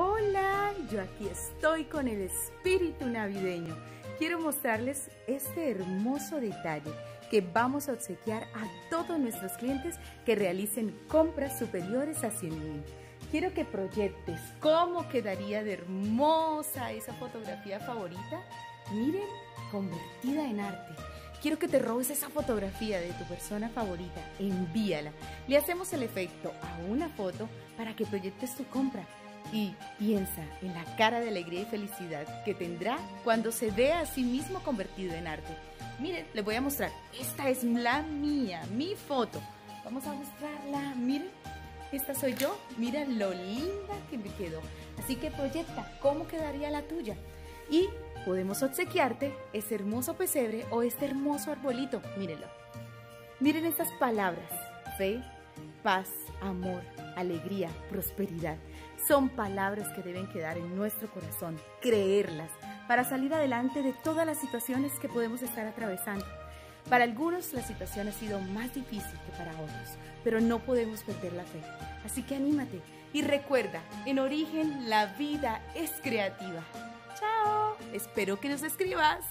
Hola, yo aquí estoy con el espíritu navideño. Quiero mostrarles este hermoso detalle que vamos a obsequiar a todos nuestros clientes que realicen compras superiores a 100 mil. Quiero que proyectes cómo quedaría de hermosa esa fotografía favorita. Miren, convertida en arte. Quiero que te robes esa fotografía de tu persona favorita, envíala. Le hacemos el efecto a una foto para que proyectes tu compra y piensa en la cara de alegría y felicidad que tendrá cuando se vea a sí mismo convertido en arte. Miren, les voy a mostrar. Esta es la mía, mi foto. Vamos a mostrarla. Miren, esta soy yo. Mira lo linda que me quedó. Así que proyecta cómo quedaría la tuya. Y podemos obsequiarte ese hermoso pesebre o este hermoso arbolito. Mírenlo. Miren estas palabras. Fe, paz, amor, alegría, prosperidad. Son palabras que deben quedar en nuestro corazón, creerlas, para salir adelante de todas las situaciones que podemos estar atravesando. Para algunos la situación ha sido más difícil que para otros, pero no podemos perder la fe. Así que anímate y recuerda, en origen la vida es creativa. Chao, espero que nos escribas.